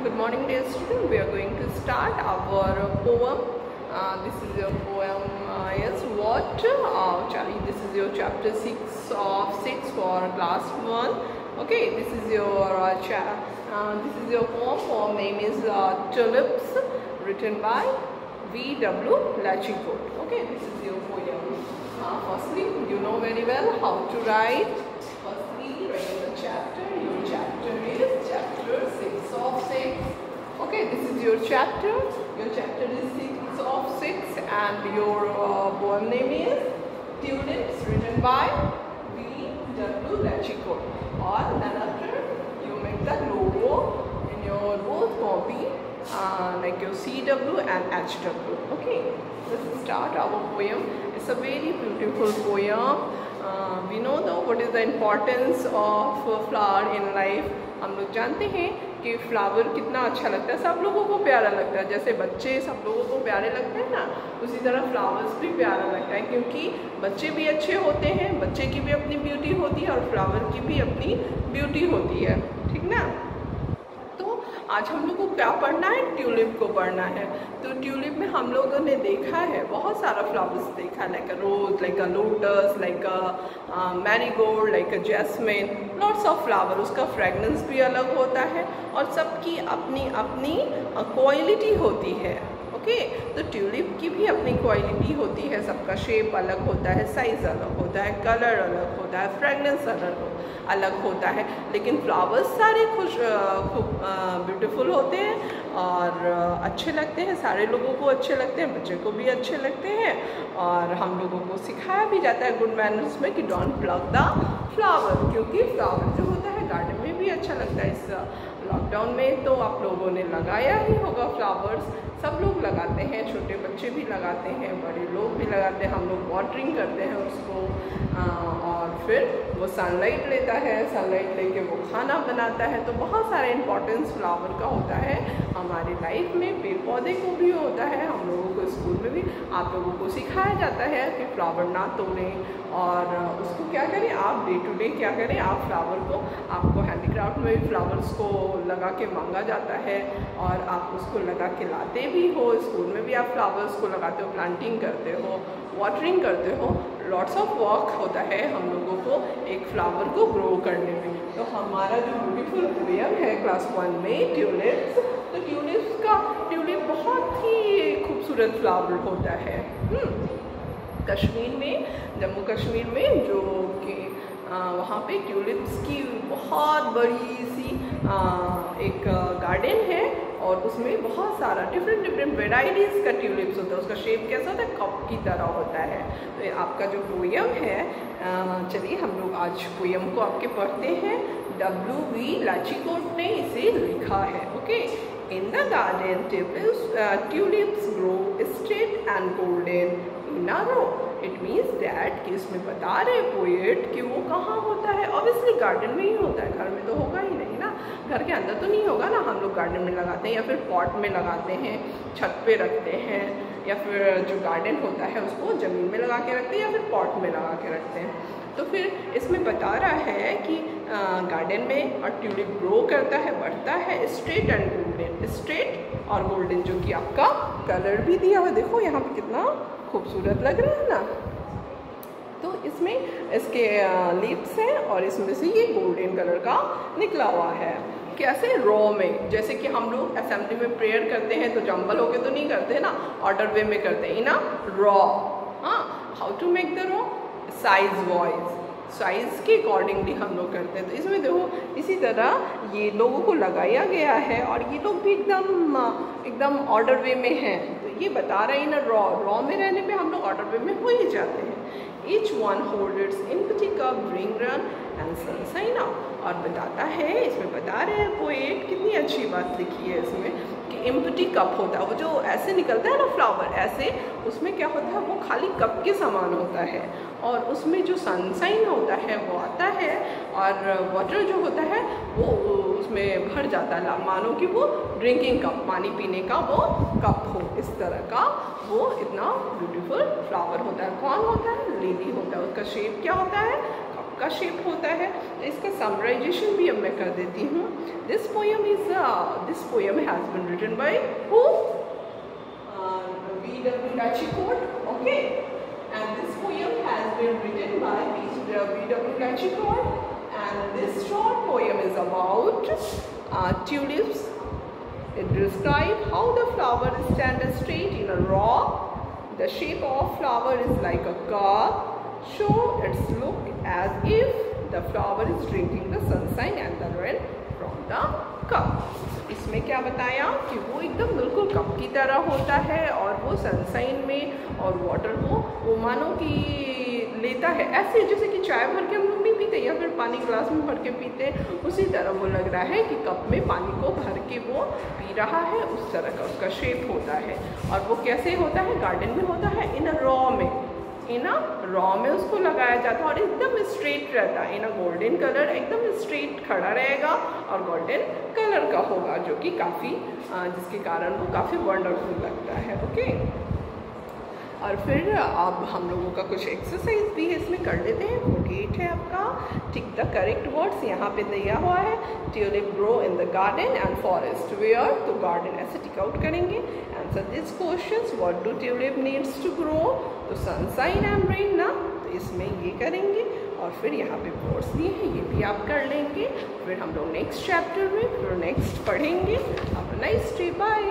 Good morning, dear student. We are going to start our poem. Uh, this is your poem. Uh, yes, what? Uh, this is your chapter six of six for class one. Okay, this is your uh, uh, this is your poem. Poem name is uh, Tulips, written by V. W. Lachiko. Okay, this is your poem. Uh, firstly, you know very well how to write. Firstly, write the chapter. Your chapter is chapter 6 of 6 Okay, this is your chapter. Your chapter is 6 of 6 and your uh, poem name is Tulips written by V. W. Lachiko. Or none other, you make the logo in your both copy uh, like your CW and HW. Okay, let's start our poem. It's a very beautiful poem. Uh, we know though what is the importance of uh, flower in life. हम लोग जानते हैं कि flower कितना अच्छा लगता है, सब लोगों को प्यारा लगता है। जैसे बच्चे सब लोगों को प्यारे लगते हैं ना, उसी तरह फ्लावर्स भी प्यारा लगता है, क्योंकि बच्चे भी अच्छे होते हैं, बच्चे की भी अपनी ब्यूटी होती है और फ्लावर की भी अपनी ब्यूटी होती है। आज हम लोग को क्या पढ़ना है? ट्यूलिप को पढ़ना है। तो ट्यूलिप में हम लोगों ने देखा है, बहुत सारा फ्लावर्स देखा है like a rose like a lotus like a marigold like a jasmine lots of flower उसका फ्रेगनेंस भी अलग होता है और सबकी अपनी अपनी क्वालिटी होती है। ओके? तो ट्यूलिप की भी अपनी क्वालिटी होती है, सबका शेप अलग होता है साइज़ अलग होता है कलर अलग होता है फ्रेगनेंस अलग अलग होता है। लेकिन फ्लावर्स सारे खुश खूब ब्यूटीफुल होते हैं और अच्छे लगते हैं, सारे लोगों को अच्छे लगते हैं, बच्चे को भी अच्छे लगते हैं और हम लोगों को सिखाया भी जाता है गुड मैनर्स में कि डोंट प्लग द फ्लावर क्योंकि फ्लावर जो होता है गार्डन में भी अच्छा लगता है, इस लॉकडाउन में तो आप लोगों ने लगाया ही होगा फ्लावर्स सब लोग लगाते हैं छोटे बच्चे भी लगाते हैं बड़े लोग भी लगाते हैं हम लोग वाटरिंग करते हैं उसको आ, और फिर वो सनलाइट लेता है। सनलाइट लेके वो खाना बनाता है। तो बहुत सारा इम्पोर्टेंस फ्लावर का होता है। हमारी लाइफ में पेड़ पौधे को भी होता है। हम लोगों को स्कूल में भी आप लोगों को सिखाया जाता है कि फ्लावर ना तोड़ें। और उसको क्या करें? आप डे टू डे क्या करें? आप फ्लावर को आपको हैंडीक्राफ्ट में फ्लावर्स को लगा के मांगा जाता है और आप उसको लगा के लाते भी हो, स्कूल में भी आप फ्लावर्स को लगाते हो प्लांटिंग करते हो वाटरिंग करते हो लॉट्स ऑफ़ वर्क होता है हम लोगों को एक फ्लावर को ग्रो करने में। तो हमारा जो ब्यूटीफुल पोएम है क्लास वन में ट्यूलिप्स तो ट्यूलिप्स का ट्यूलिप बहुत ही खूबसूरत फ्लावर होता है। कश्मीर में, जम्मू कश्मीर में जो कि वहाँ पे ट्यूलिप्स की बहुत बड़ी सी आ, एक गार्डन है और उसमें बहुत सारा डिफरेंट डिफरेंट वेराइटीज़ का ट्यूलिप्स होता है। उसका शेप कैसा होता है? कप की तरह होता है। तो आपका जो पोयम है चलिए हम लोग आज पोयम को आपके पढ़ते हैं। डब्ल्यू वी लाचीकोट ने इसे लिखा है okay in the garden tulips grow straight and golden in a row it means that कि इसमें बता रहे पोएट कि वो कहाँ होता है? ऑब्वियसली गार्डन में ही होता है, घर में तो होगा ही नहीं ना। घर के अंदर तो नहीं होगा ना, हम लोग गार्डन में लगाते हैं या फिर पॉट में लगाते हैं, छत पे रखते हैं, या फिर जो गार्डन होता है उसको ज़मीन में लगा के रखते हैं या फिर पॉट में लगा के रखते हैं। तो फिर इसमें बता रहा है गार्डन में और ट्यूलिप ग्रो करता है, बढ़ता है स्ट्रेट एंड गोल्डन स्ट्रेट और गोल्डन जो कि आपका कलर भी दिया हुआ, देखो यहाँ पे कितना खूबसूरत लग रहा है ना। तो इसमें इसके लिप्स हैं और इसमें से ये गोल्डन कलर का निकला हुआ है। कैसे? रॉ में, जैसे कि हम लोग असेंबली में प्रेयर करते हैं तो जंबल होके तो नहीं करते ना ऑर्डर वे में करते हैं। ना रॉ हाँ how to make the row size wise size के अकॉर्डिंगली हम लोग करते हैं। तो इसमें देखो, इसी तरह ये लोगों को लगाया गया है और ये लोग भी एकदम एकदम ऑर्डर वे में हैं। तो ये बता रहे हैं ना रॉ रॉ में रहने पे हम लोग ऑर्डर वे में हो ही जाते हैं। Each one holders in cup bring rain and sunshine out और बताता है, इसमें बता रहे हैं पोएट कितनी अच्छी बात लिखी है इसमें कि इम्पटी कप होता है। वो जो ऐसे निकलता है ना फ्लावर ऐसे, उसमें क्या होता है, वो खाली कप के समान होता है। और उसमें जो सनसाइन होता है, वो आता है और वाटर जो होता है, वो उसमें भर जाता है। मानो कि वो ड्रिंकिंग कप पानी पीने का वो कप हो। इस तरह का वो इतना ब्यूटीफुल फ्लावर होता है। कौन होता है? लिली होता है। उसका शेप क्या होता है? का शेप होता है इसका समराइजेशन भी अब मैं कर देती हूँ this poem is this poem has been written by who V W Lachikote okay and this poem has been written by V. W. Lachikote and this short poem is about uh, tulips it describes how the flower stand straight in a row the shape of flower is like a curve show its look as if the flower is drinking the sunshine and the rain from the cup. इसमें क्या बताया कि वो एकदम बिल्कुल cup की तरह होता है और वो सनसाइन में और वाटर को वो मानो कि लेता है। ऐसे जैसे कि चाय भर के हम लोग नहीं पीते या फिर पानी ग्लास में भर के पीते उसी तरह वो लग रहा है कि कप में पानी को भर के वो पी रहा है, उस तरह का उसका शेप होता है। और वो कैसे होता है? गार्डन में होता है इन रॉ में इन अ रॉ में उसको लगाया जाता है और एकदम स्ट्रेट रहता है। इन अ गोल्डन कलर एकदम स्ट्रेट खड़ा रहेगा और गोल्डन कलर का होगा, जो कि काफ़ी जिसके कारण वो काफ़ी वंडरफुल लगता है ओके और फिर, अब हम लोगों का कुछ एक्सरसाइज भी है, इसमें कर लेते हैं। फोर्टी एट है आपका। टिक द करेक्ट वर्ड्स यहाँ पे दिया हुआ है। Tulip grow in the garden and forest where तो गार्डन ऐसे टिक आउट करेंगे। Answer this question what do tulip needs to grow sunshine and rain ना तो इसमें ये करेंगे और फिर यहाँ पे कोर्स दिए हैं, ये भी आप कर लेंगे। फिर हम लोग नेक्स्ट चैप्टर में, फिर नेक्स्ट पढ़ेंगे। अपना नाइस डे बाय